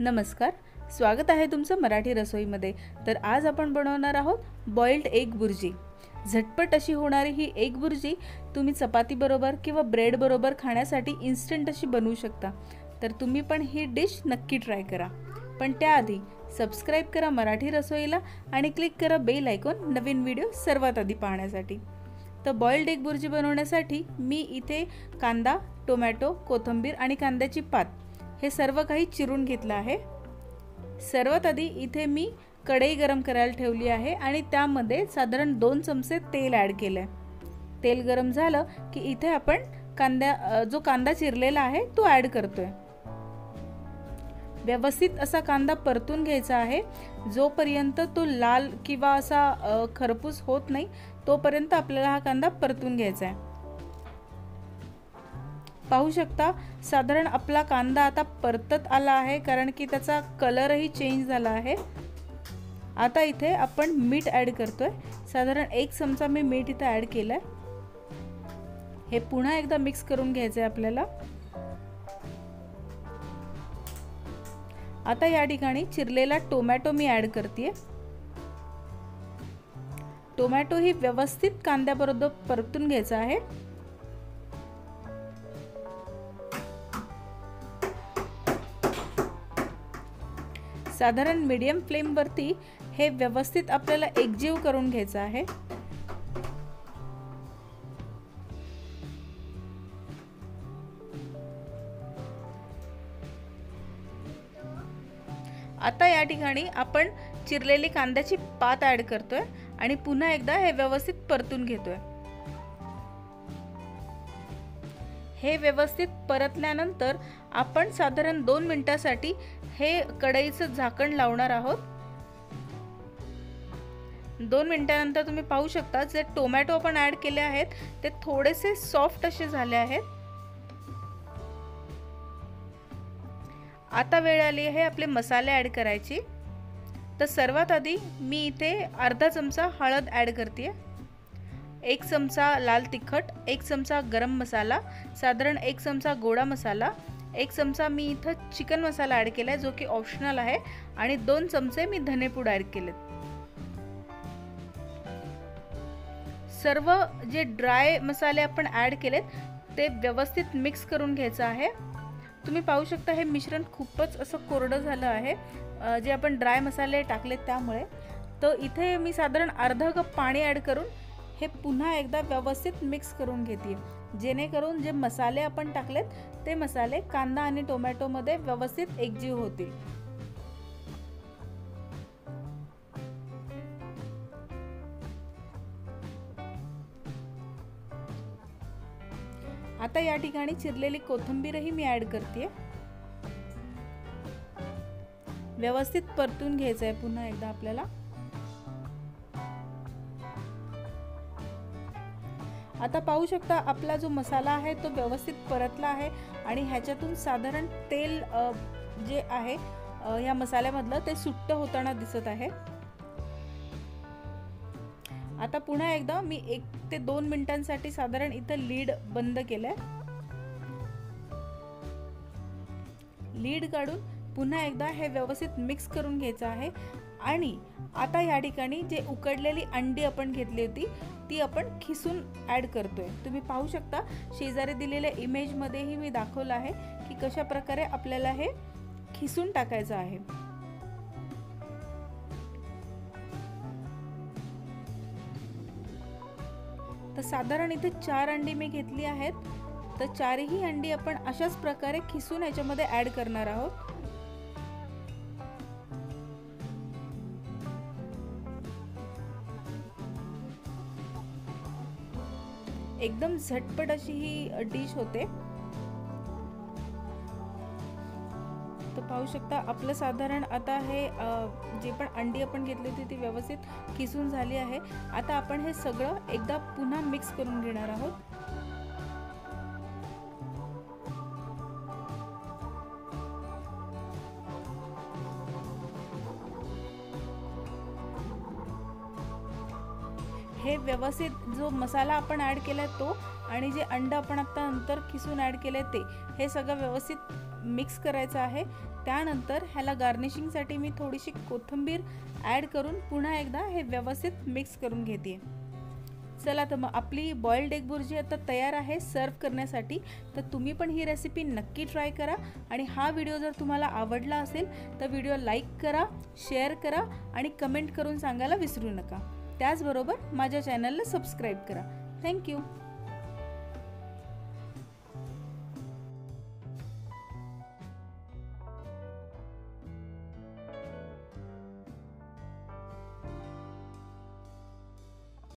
नमस्कार स्वागत आहे तुमचं मराठी रसोईमध्ये. तर आज आपण बनवणार आहोत बॉइल्ड एग बुर्जी. झटपट अशी होणारी ही एग बुर्जी तुम्ही चपातीबरोबर किंवा ब्रेडबरोबर खाण्यासाठी इन्स्टंट अशी बनवू शकता. तर तुम्ही पण ही डिश नक्की ट्राय करा. पण त्याआधी सबस्क्राईब करा मराठी रसोईला आणि क्लिक करा बेल ऐकून नवीन व्हिडिओ सर्वात आधी पाहण्यासाठी. तर बॉइल्ड एग बुर्जी बनवण्यासाठी मी इथे कांदा टोमॅटो कोथिंबीर आणि कांद्याची पात हे सर्व काही चिरून घेतलं आहे. सर्वात आधी इथे मी कढई गरम करायला ठेवली आहे आणि त्यामध्ये साधारण दोन चमचे तेल ॲड केलं आहे तेल गरम झालं की इथे आपण कांद्या जो कांदा चिरलेला आहे तो ॲड करतोय. व्यवस्थित असा कांदा परतून घ्यायचा आहे. जोपर्यंत तो लाल किंवा असा खरपूस होत नाही तोपर्यंत आपल्याला हा कांदा परतून घ्यायचा आहे. पाहू शकता. साधारण आपला कांदा आता परतत आला आहे कारण की त्याचा कलरही चेंज झाला आहे. आता इथे आपण मीठ ॲड करतो आहे साधारण एक चमचा मी मीठ इथं ॲड केलं आहे हे पुन्हा एकदा मिक्स करून घ्यायचं आहे आपल्याला. आता या ठिकाणी चिरलेला टोमॅटो मी ॲड करते टोमॅटो ही व्यवस्थित कांद्याबरोबर परतून घ्यायचा आहे. साधारण मीडियम फ्लेमवरती हे व्यवस्थित आपल्याला एकजीव करून घ्यायचं आहे. आता या ठिकाणी आपण चिरलेली कांद्याची पात ॲड करतोय आणि पुन्हा एकदा हे व्यवस्थित परतून घेतोय. हे व्यवस्थित परतल्यानंतर आपण साधारण दोन मिनिटासाठी हे कढईचं झाकण लावणार आहोत. दोन मिनिटानंतर तुम्ही पाहू शकता जे टोमॅटो आपण ॲड केले आहेत ते थोडेसे सॉफ्ट असे झाले आहेत. आता वेळ आली आहे आपले मसाले ॲड करायची. तर सर्वात आधी मी इथे अर्धा चमचा हळद ॲड करते एक चमचा लाल तिखट एक चमचा गरम मसाला साधारण एक चमचा गोडा मसाला एक चमचा मी इथं चिकन मसाला ॲड केला आहे जो की ऑप्शनल आहे आणि दोन चमचे मी धनेपूड ॲड केलेत. सर्व जे ड्राय मसाले आपण ॲड केलेत ते व्यवस्थित मिक्स करून घ्यायचं आहे. तुम्ही पाहू शकता हे मिश्रण खूपच असं कोरडं झालं आहे जे आपण ड्राय मसाले टाकलेत त्यामुळे. तर इथे मी साधारण अर्धा कप पाणी ॲड करून हे पुन्हा एकदा व्यवस्थित मिक्स करून घेते जेणेकरून जे मसाले आपण टाकलेत ते मसाले कांदा आणि टोमॅटोमध्ये व्यवस्थित एकजीव होतील. आता या ठिकाणी चिरलेली कोथिंबीरही मी ॲड करते व्यवस्थित परतून घ्यायचं आहे पुन्हा एकदा आपल्याला. आता पाहू शकता आपला जो मसाला आहे तो व्यवस्थित परतला आहे आणि ह्याच्यातून साधारण तेल जे आहे या मसाल्यामधलं ते सुट्ट होताना दिसत आहे. आता पुन्हा एकदा मी एक ते दोन मिनिटांसाठी साधारण इथं लीड बंद केलंय. लीड काढून पुन्हा एकदा हे व्यवस्थित मिक्स करून घ्यायचं आहे. आणि आता या ठिकाणी जे उकडलेली अंडी आपण घेतली होती ती आपण खिसून ॲड करतोय. तुम्ही पाहू शकता शेजारी दिलेल्या इमेजमध्येही मी दाखवलं आहे की कशा प्रकारे आपल्याला हे खिसून टाकायचं आहे. तर साधारण इथे चार अंडी मी घेतली आहेत. तर चारही अंडी आपण अशाच प्रकारे खिसून याच्यामध्ये ॲड करणार आहोत. एकदम झटपट अशी ही डिश होते. तर पाहू शकता आपलं साधारण आता हे जे पण अंडी आपण घेतली होती ती व्यवस्थित किसून झाली आहे. आता आपण हे सगळं एकदा पुन्हा मिक्स करून घेणार आहोत. हे व्यवस्थित जो मसाला आपण ॲड केला आहे तो आणि जे अंडं आपण आत्ता नंतर खिसून ॲड केलं आहे ते हे सगळं व्यवस्थित मिक्स करायचं आहे. त्यानंतर ह्याला गार्निशिंगसाठी मी थोडीशी कोथिंबीर ॲड करून पुन्हा एकदा हे व्यवस्थित मिक्स करून घेते. चला तर मग आपली बॉईल्ड एग बुर्जी आता तयार आहे सर्व करण्यासाठी. तर तुम्ही पण ही रेसिपी नक्की ट्राय करा आणि हा व्हिडिओ जर तुम्हाला आवडला असेल तर व्हिडिओ लाईक करा शेअर करा आणि कमेंट करून सांगायला विसरू नका. त्याचबरोबर माझ्या चॅनलला सबस्क्राईब करा. थँक्यू.